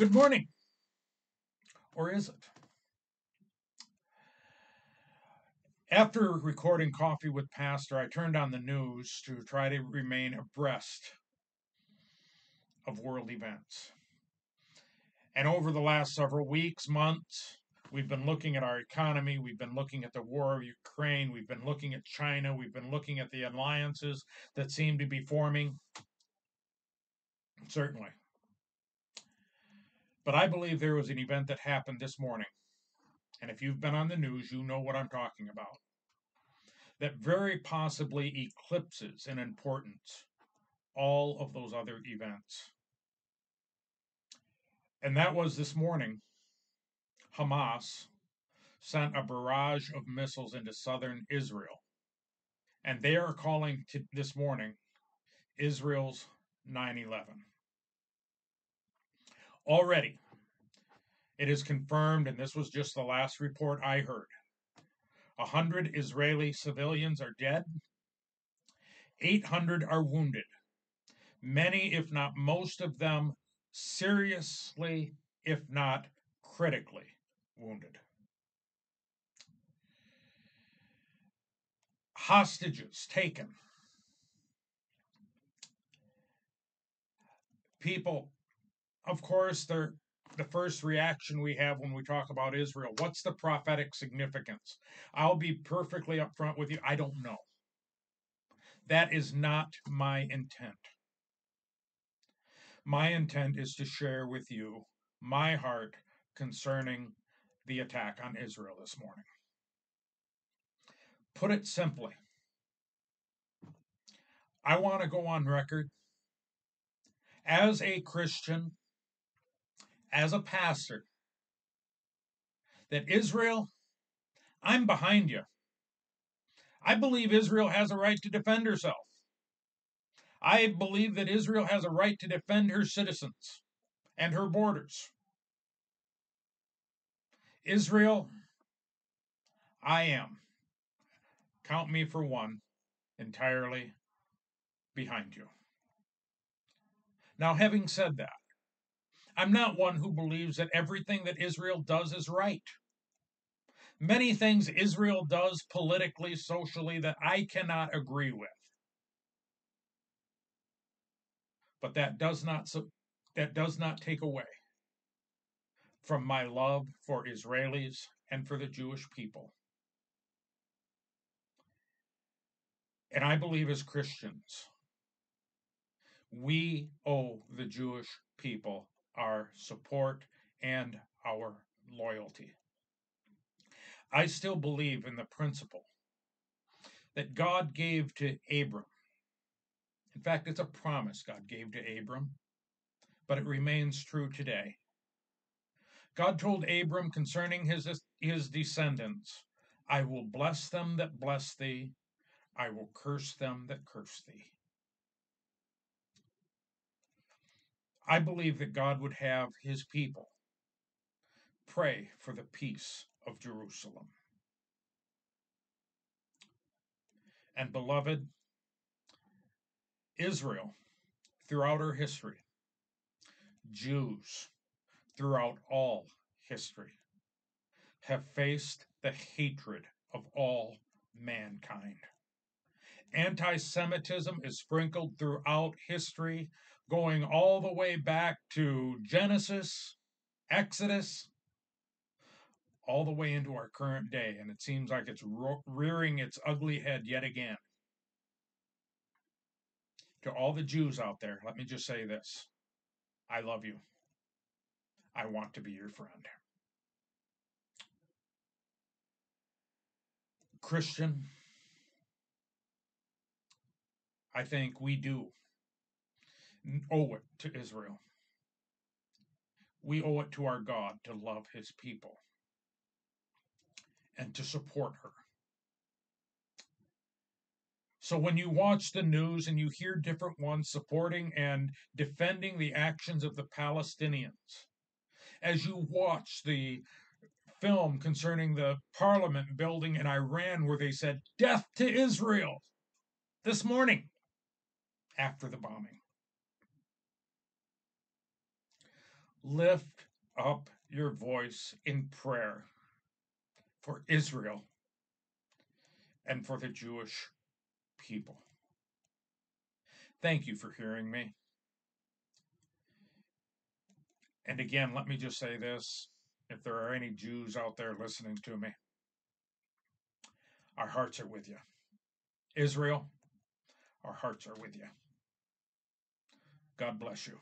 Good morning. Or is it? After recording Coffee with Pastor, I turned on the news to try to remain abreast of world events. And over the last several weeks, months, we've been looking at our economy, we've been looking at the war of Ukraine, we've been looking at China, we've been looking at the alliances that seem to be forming. Certainly. But I believe there was an event that happened this morning. And if you've been on the news, you know what I'm talking about. That very possibly eclipses in importance all of those other events. And that was this morning. Hamas sent a barrage of missiles into southern Israel. And they are calling this morning Israel's 9 11. Already, it is confirmed, and this was just the last report I heard 100 Israeli civilians are dead, 800 are wounded, many, if not most of them, seriously, if not critically wounded. Hostages taken. People, of course, they're the first reaction we have when we talk about Israel. What's the prophetic significance? I'll be perfectly upfront with you. I don't know. That is not my intent. My intent is to share with you my heart concerning the attack on Israel this morning. Put it simply, I want to go on record as a Christian as a pastor that Israel, I'm behind you. I believe Israel has a right to defend herself. I believe that Israel has a right to defend her citizens and her borders. Israel, I am, count me for one, entirely behind you. Now, having said that, I'm not one who believes that everything that Israel does is right. Many things Israel does politically, socially, that I cannot agree with. But that does not that does not take away from my love for Israelis and for the Jewish people. And I believe as Christians, we owe the Jewish people our support and our loyalty. I still believe in the principle that God gave to Abram. In fact, it's a promise God gave to Abram, but it remains true today. God told Abram concerning his, his descendants, I will bless them that bless thee, I will curse them that curse thee. I believe that God would have his people pray for the peace of Jerusalem. And beloved, Israel, throughout her history, Jews, throughout all history, have faced the hatred of all mankind. Anti Semitism is sprinkled throughout history going all the way back to Genesis, Exodus, all the way into our current day. And it seems like it's rearing its ugly head yet again. To all the Jews out there, let me just say this I love you. I want to be your friend. Christian, I think we do owe it to Israel. We owe it to our God to love his people and to support her. So when you watch the news and you hear different ones supporting and defending the actions of the Palestinians, as you watch the film concerning the parliament building in Iran where they said, Death to Israel, this morning after the bombing. Lift up your voice in prayer for Israel and for the Jewish people. Thank you for hearing me. And again, let me just say this if there are any Jews out there listening to me, our hearts are with you. Israel, our hearts are with you. God bless you.